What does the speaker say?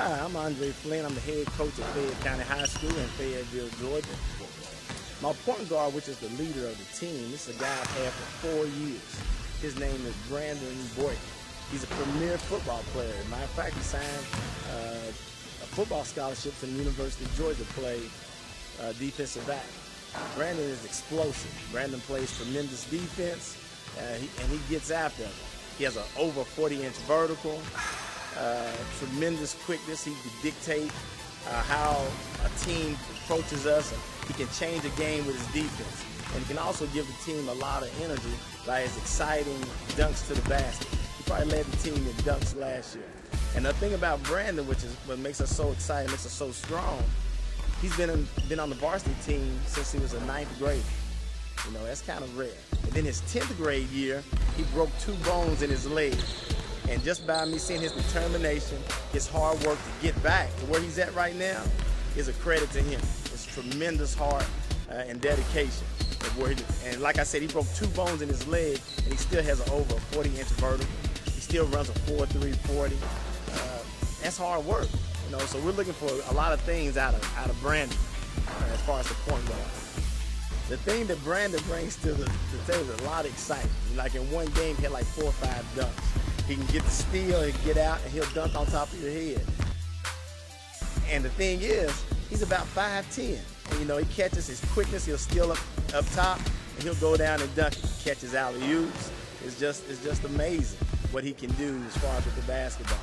Hi, I'm Andre Flynn. I'm the head coach at Fayette County High School in Fayetteville, Georgia. My point guard, which is the leader of the team, this is a guy I've had for four years. His name is Brandon Boykin. He's a premier football player. Matter of fact, he signed uh, a football scholarship to the University of Georgia to play uh, defensive back. Brandon is explosive. Brandon plays tremendous defense, uh, he, and he gets after it. He has an over 40-inch vertical, uh, tremendous quickness. He can dictate uh, how a team approaches us, he can change a game with his defense. And he can also give the team a lot of energy by his exciting dunks to the basket. He probably led the team in dunks last year. And the thing about Brandon, which is what makes us so excited, makes us so strong, he's been in, been on the varsity team since he was a ninth grader. You know, that's kind of rare. And then his 10th grade year, he broke two bones in his leg. And just by me seeing his determination, his hard work to get back to where he's at right now is a credit to him. It's tremendous heart uh, and dedication. And like I said, he broke two bones in his leg, and he still has over 40-inch vertical. He still runs a 4.3 40. Uh, that's hard work, you know. So we're looking for a lot of things out of out of Brandon uh, as far as the point guard. The thing that Brandon brings to the, the table is a lot of excitement. Like in one game, he had like four or five dunks. He can get the steal, and get out, and he'll dunk on top of your head. And the thing is, he's about 5'10". And, you know, he catches his quickness, he'll steal up, up top, and he'll go down and dunk it. Catches alley-oops. It's just, it's just amazing what he can do as far as with the basketball.